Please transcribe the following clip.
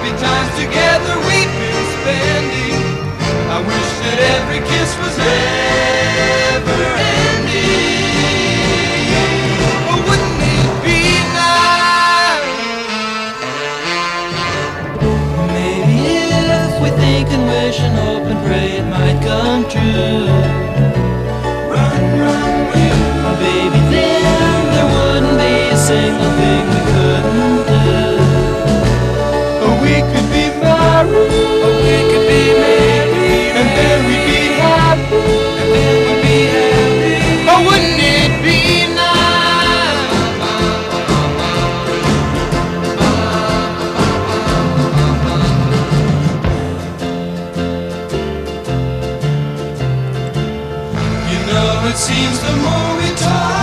happy times together we've been spending. I wish that every kiss was ever ending. Oh, wouldn't it be nice? Maybe if we think and wish and hope and pray it might come true. it seems the more we talk.